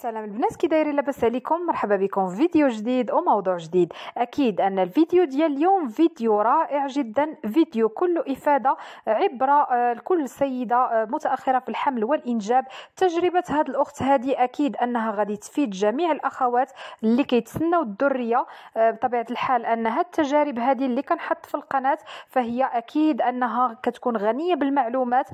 السلام. البنات كي دايرين لاباس عليكم مرحبا بكم. في فيديو جديد وموضوع جديد. أكيد أن الفيديو ديال اليوم فيديو رائع جدا. فيديو كله إفادة عبره آه، لكل سيدة آه، متأخرة في الحمل والإنجاب. تجربة هذه الأخت هذه أكيد أنها غادي تفيد جميع الأخوات اللي كيتسناو الذريه آه، بطبيعة الحال أن هذه التجارب هذه اللي كنحط في القناة فهي أكيد أنها كتكون غنية بالمعلومات.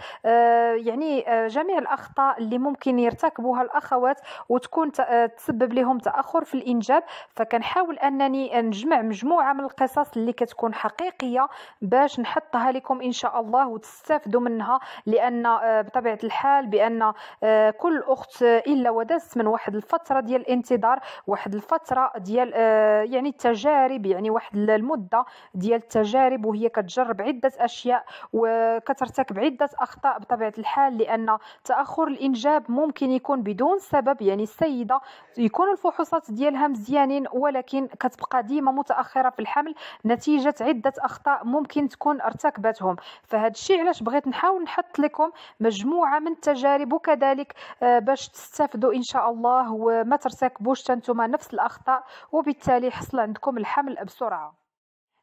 يعني جميع الأخطاء اللي ممكن يرتكبوها الأخوات وتكون آه، تسبب لهم تأخر في الإنجاب. فكنحاول أنني نجمع مجموعة من القصص اللي كتكون حقيقية باش نحطها لكم إن شاء الله وتستافدوا منها لأن آه، بطبيعة الحال بأن آه، كل أخت إلا ودازت من واحد الفترة ديال الانتظار واحد الفترة ديال يعني التجارب يعني واحد المدة ديال التجارب وهي كتجرب عدة أشياء وكترتكب عدة أخطاء بطبيعة الحال لأن تأخر الإنجاب ممكن يكون بدون سبب يعني السيدة يكون الفحوصات ديالها مزيانين ولكن كتبقى ديما متأخرة في الحمل نتيجة عدة أخطاء ممكن تكون ارتكبتهم. فهذا الشيء علاش بغيت نحاول نحط لكم مجموعة من التجارب وكذلك آه، باش تستافدوا إن شاء الله وما ترتكبوش أنتم نفس الأخطاء وبالتالي يحصل عندكم الحمل بسرعة.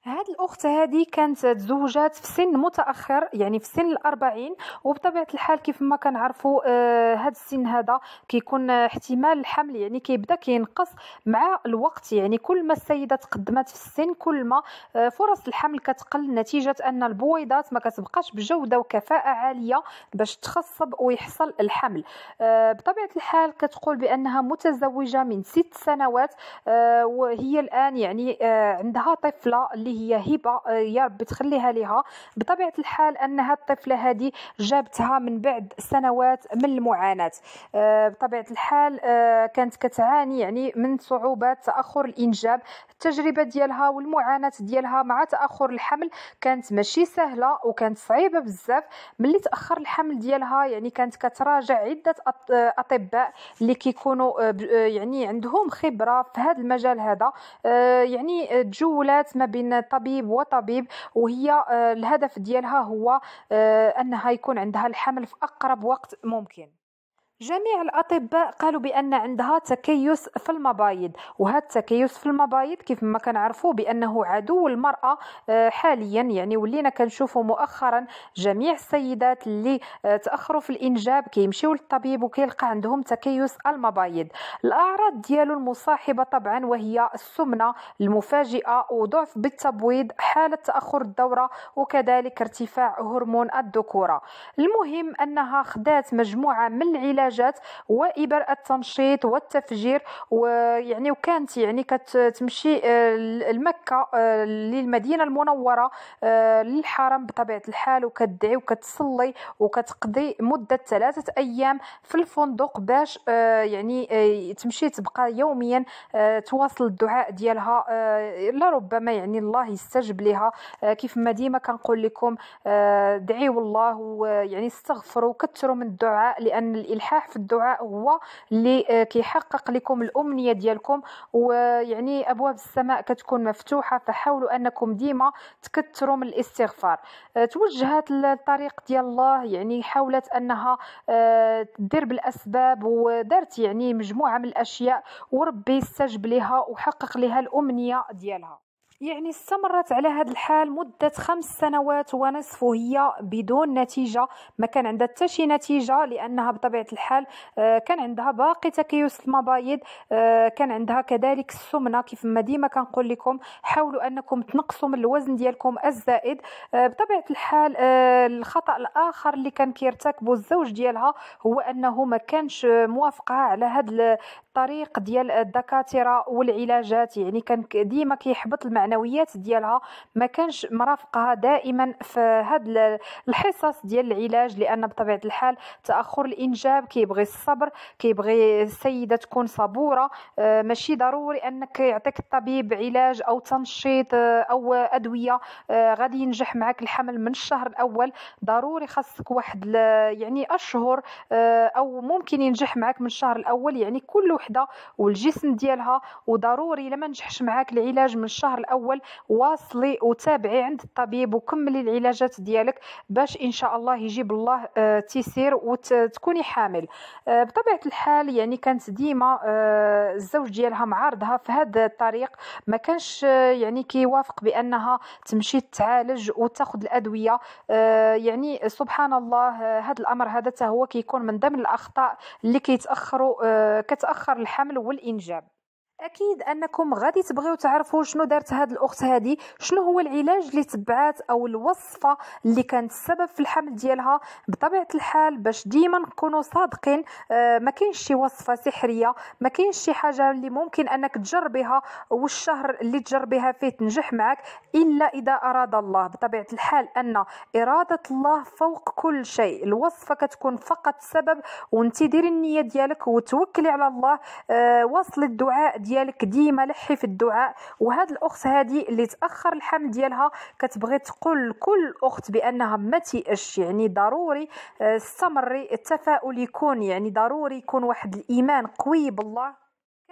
هاد الأخت هذه كانت تزوجات في سن متأخر يعني في سن الأربعين وبطبيعة الحال كيف ما كنعرفوا آه هاد السن هذا كيكون احتمال الحمل يعني كيبدا كينقص مع الوقت. يعني كل ما السيدة تقدمت في السن كل ما آه فرص الحمل كتقل نتيجة أن البويضات ما كتبقاش بجودة وكفاءة عالية باش تخصب ويحصل الحمل. آه بطبيعة الحال كتقول بأنها متزوجة من ست سنوات آه وهي الآن يعني آه عندها طفلة اللي هي هبه آه، يا رب تخليها لها بطبيعة الحال ان هاد الطفلة هذه جابتها من بعد سنوات من المعاناة. آه، بطبيعة الحال آه، كانت كتعاني يعني من صعوبات تأخر الإنجاب. التجربة ديالها والمعاناة ديالها مع تأخر الحمل كانت ماشي سهلة وكانت صعيبة بزاف. ملي تأخر الحمل ديالها يعني كانت كتراجع عدة أطباء اللي كيكونوا يعني عندهم خبرة في هذا المجال هذا. يعني تجولات ما بين طبيب وطبيب وهي آه، الهدف ديالها هو آه، أنها يكون عندها الحمل في أقرب وقت ممكن. جميع الأطباء قالوا بأن عندها تكيس في المبايض وهذا التكيس في المبايض كيف ما كنعرفوا بأنه عدو المرأة آه، حاليا. يعني ولينا كنشوفوا مؤخرا جميع السيدات اللي آه، تأخروا في الإنجاب كيمشيو للطبيب وكيلقى عندهم تكيس المبايض. الأعراض ديالو المصاحبة طبعا وهي السمنة المفاجئة وضعف بالتبويض حالة تأخر الدورة وكذلك ارتفاع هرمون الذكورة. المهم أنها خدات مجموعة من العلاج العلاجات وإبر التنشيط والتفجير ويعني وكانت يعني كتمشي آه، لمكة آه، للمدينة المنورة آه، للحرم بطبيعة الحال وكتدعي وكتصلي وكتقضي مدة ثلاثة أيام في الفندق باش يعني تمشي تبقى يوميا تواصل الدعاء ديالها لربما يعني الله يستجب لها. كيف ما ديما كنقول لكم دعيوا الله ويعني استغفروا كثروا من الدعاء لأن الإلحاد الالحاح في الدعاء هو اللي آه، كيحقق لكم الأمنية ديالكم. ويعني أبواب السماء كتكون مفتوحة فحاولوا أنكم ديما تكثروا من الاستغفار. آه، توجهت الطريق ديال الله يعني حاولت أنها آه، تدير بالأسباب ودارت يعني مجموعة من الأشياء وربي استجب لها وحقق لها الأمنية ديالها. يعني استمرت على هذا الحال مدة خمس سنوات ونصف وهي بدون نتيجة. ما كان عندها حتى شي نتيجة لأنها بطبيعة الحال آه، كان عندها باقي تكيس المبايض آه، كان عندها كذلك السمنة. كيف ما ديما كنقول لكم حاولوا أنكم تنقصوا من الوزن ديالكم الزائد. آه، بطبيعة الحال الخطأ الآخر اللي كان كيرتكبه الزوج ديالها هو أنه ما كانش موافقة على هذا الطريق ديال الدكاترة والعلاجات. يعني كان ديما كيحبط المعنى المعنويات ديالها ما كانش مرافقها دائما في هاد الحصص ديال العلاج لأن بطبيعة الحال تأخر الإنجاب كيبغي الصبر كيبغي السيدة تكون صبورة. آه، ماشي ضروري أنك يعطيك الطبيب علاج أو تنشيط آه، أو أدوية. آه، غادي ينجح معك الحمل من الشهر الأول. ضروري خاصك واحد يعني أشهر أو ممكن ينجح معك من الشهر الأول. يعني كل وحدة والجسم ديالها. وضروري لما نجحش معك العلاج من الشهر الأول الأول واصلي وتابعي عند الطبيب وكملي العلاجات ديالك باش إن شاء الله يجيب الله آه، تيسير وتكوني حامل. آه، بطبيعة الحال يعني كانت ديما آه، الزوج ديالها معارضها في هذا الطريق. ما كانش يعني كيوافق بأنها تمشي تعالج وتاخذ الأدوية. يعني سبحان الله هذا الأمر هذا هو كيكون من ضمن الأخطاء اللي كيتأخروا كتأخر الحمل والإنجاب. أكيد أنكم غادي تبغيو تعرفوا شنو دارت هاد الأخت هادي شنو هو العلاج اللي تبعات أو الوصفة اللي كانت السبب في الحمل ديالها؟ بطبيعة الحال باش ديما نكونوا صادقين آه ما كاينش شي وصفة سحرية ما كاينش شي حاجة اللي ممكن أنك تجربيها والشهر اللي تجربيها فيه تنجح معك إلا إذا أراد الله. بطبيعة الحال أن إرادة الله فوق كل شيء. الوصفة كتكون فقط سبب وانت ديري النية ديالك وتوكلي على الله آه وصل الدعاء ديالك ديالك ديما لحي في الدعاء. وهاد الأخت هذه اللي تأخر الحمل ديالها كتبغي تقول لكل أخت بأنها ما تيأش. يعني ضروري آه، استمري التفاؤل يكون يعني ضروري يكون واحد الإيمان قوي بالله.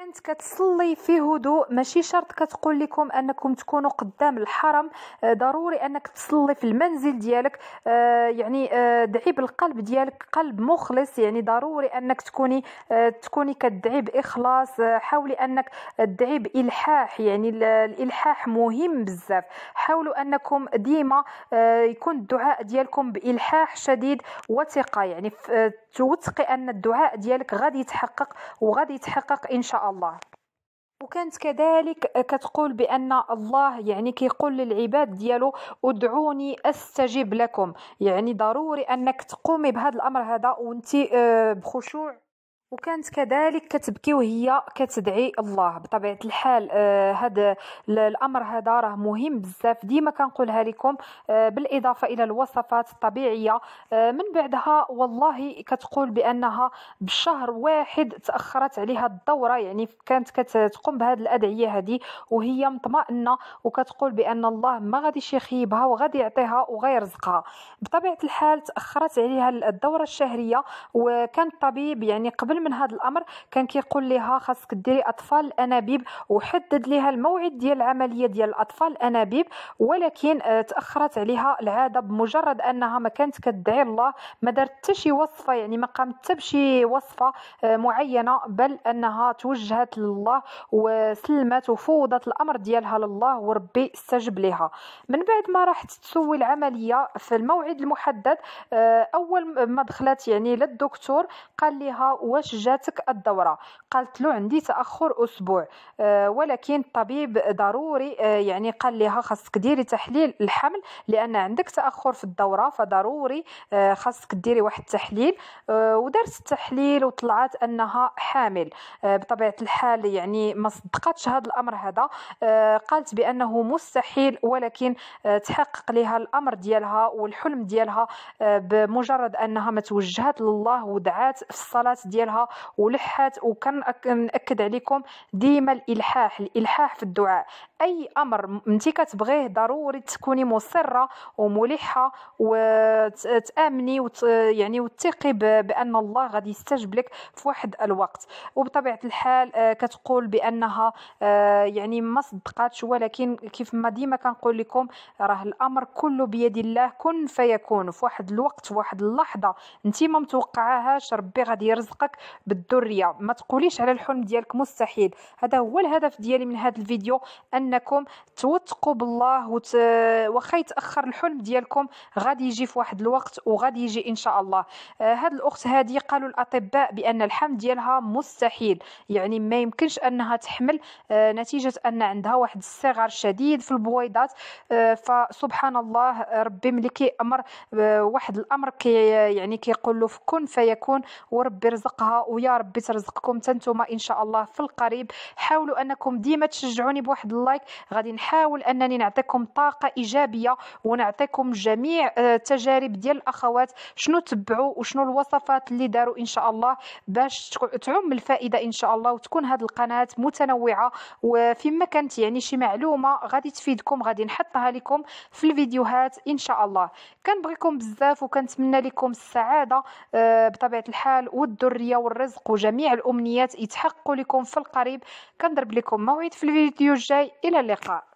كانت كتصلي في هدوء ماشي شرط كتقول لكم أنكم تكونوا قدام الحرم. آه، ضروري أنك تصلي في المنزل ديالك. آه، يعني آه، دعي بالقلب ديالك قلب مخلص. يعني ضروري أنك تكوني تكوني كتدعي بإخلاص. حاولي أنك تدعي بإلحاح. يعني الإلحاح مهم بزاف. حاولوا أنكم ديما يكون الدعاء ديالكم بإلحاح شديد وثقة. يعني توثقي أن الدعاء ديالك غادي يتحقق وغادي يتحقق إن شاء الله. وكانت كذلك كتقول بأن الله يعني كيقول للعباد ديالو أدعوني استجب لكم. يعني ضروري أنك تقومي بهذا الأمر هذا وأنت آه، بخشوع وكانت كذلك كتبكي وهي كتدعي الله. بطبيعة الحال آه هذا الأمر هذا راه مهم بزاف. ديما كنقولها لكم آه بالإضافة إلى الوصفات الطبيعية آه من بعدها والله كتقول بأنها بشهر واحد تأخرت عليها الدورة. يعني كانت كتقوم بهذه الأدعية هذه وهي مطمئنة وكتقول بأن الله ما غاديش يخيبها وغادي يعطيها وغيرزقها بطبيعة الحال تأخرت عليها الدورة الشهرية وكان الطبيب يعني قبل من هذا الأمر كان كيقول لها خاصك ديري أطفال الأنابيب وحدد لها الموعد ديال العملية ديال الأطفال الأنابيب ولكن آه، تأخرت عليها العادة بمجرد أنها ما كانت كتدعي الله ما دارت حتى شي وصفة يعني ما قامت حتى بشي وصفة آه، معينة بل أنها توجهت لله وسلمت وفوضت الأمر ديالها لله وربي استجب لها من بعد ما راحت تسوي العملية في الموعد المحدد آه، أول ما دخلت يعني للدكتور قال لها واش جاتك الدورة. قالت له عندي تأخر أسبوع. أه ولكن الطبيب ضروري أه يعني قال لها خاصك ديري تحليل الحمل لأن عندك تأخر في الدورة فضروري أه خاصك ديري واحد التحليل. ودارت التحليل وطلعت أنها حامل. بطبيعة الحال يعني ما صدقتش هذا الأمر هذا. قالت بأنه مستحيل ولكن تحقق لها الأمر ديالها والحلم ديالها بمجرد أنها ما توجهت لله ودعات في الصلاة ديالها. ولحات وكنأكد عليكم ديما الإلحاح الإلحاح في الدعاء. أي أمر انت كتبغيه ضروري تكوني مصرة وملحة وتأمني وت يعني وتثقي بأن الله غادي يستجب لك في واحد الوقت. وبطبيعة الحال آه، كتقول بأنها آه، يعني ما صدقاتش ولكن كيف ما ديما كنقول لكم راه الأمر كله بيد الله كن فيكون في واحد الوقت في واحد اللحظة انت ما متوقعاهاش ربي غادي يرزقك بالذرية. ما تقوليش على الحلم ديالك مستحيل. هذا هو الهدف ديالي من هذا الفيديو أنكم توثقوا بالله وت... واخا يتأخر الحلم ديالكم غادي يجي في واحد الوقت وغادي يجي إن شاء الله. آه هاد الأخت هذه قالوا الأطباء بأن الحمل ديالها مستحيل. يعني ما يمكنش أنها تحمل آه نتيجة أن عندها واحد الصغر شديد في البويضات. آه فسبحان الله ربي ملي كيامر واحد الأمر كي يعني كيقول له كن فيكون وربي رزقها ويا ربي ترزقكم. تنتوما إن شاء الله في القريب. حاولوا أنكم ديما تشجعوني بواحد اللايك غادي نحاول أنني نعطيكم طاقة إيجابية ونعطيكم جميع التجارب آه، ديال الأخوات شنو تبعوا وشنو الوصفات اللي داروا إن شاء الله باش تعم الفائدة إن شاء الله وتكون هذه القناة متنوعة. وفيما كانت يعني شي معلومة غادي تفيدكم غادي نحطها لكم في الفيديوهات إن شاء الله. كنبغيكم بزاف وكنتمنى لكم السعادة آه، بطبيعة الحال والذرية والرزق وجميع الأمنيات. يتحققوا لكم في القريب. كنضرب لكم موعد في الفيديو الجاي. إلى اللقاء.